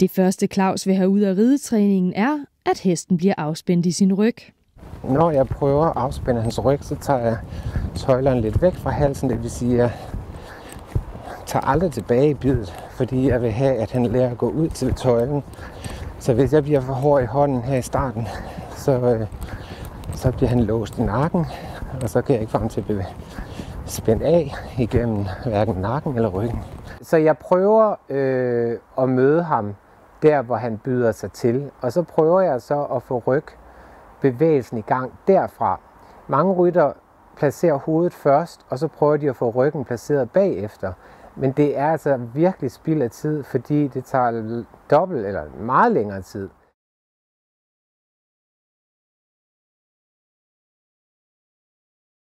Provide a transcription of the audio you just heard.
Det første Claus vil have ud af ridetræningen er, at hesten bliver afspændt i sin ryg. Når jeg prøver at afspænde hans ryg, så tager jeg tøjlerne lidt væk fra halsen. Det vil sige, at jeg tager aldrig tilbage i bidet, fordi jeg vil have, at han lærer at gå ud til tøjlen. Så hvis jeg bliver for hård i hånden her i starten, så, øh, så bliver han låst i nakken, og så kan jeg ikke få ham til at blive spændt af igennem hverken nakken eller ryggen. Så jeg prøver øh, at møde ham der, hvor han byder sig til, og så prøver jeg så at få ryg bevægelsen i gang derfra. Mange rytter placerer hovedet først, og så prøver de at få ryggen placeret bagefter. Men det er altså virkelig spild af tid, fordi det tager dobbelt eller meget længere tid.